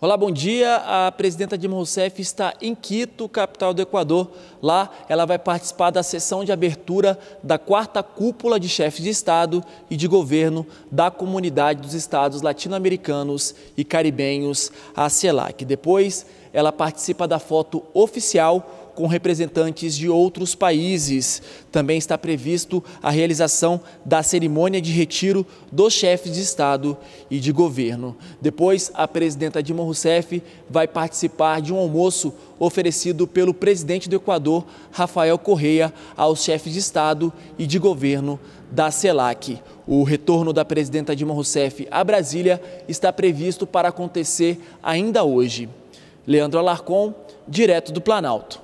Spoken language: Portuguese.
Olá, bom dia. A presidenta Dilma Rousseff está em Quito, capital do Equador. Lá, ela vai participar da sessão de abertura da quarta cúpula de chefes de Estado e de governo da Comunidade dos Estados Latino-Americanos e Caribenhos, a CELAC. Depois, ela participa da foto oficial com representantes de outros países. Também está previsto a realização da cerimônia de retiro dos chefes de Estado e de governo. Depois, a presidenta Dilma Rousseff vai participar de um almoço oferecido pelo presidente do Equador, Rafael Correia, aos chefes de Estado e de governo da CELAC. O retorno da presidenta Dilma Rousseff a Brasília está previsto para acontecer ainda hoje. Leandro Alarcon, direto do Planalto.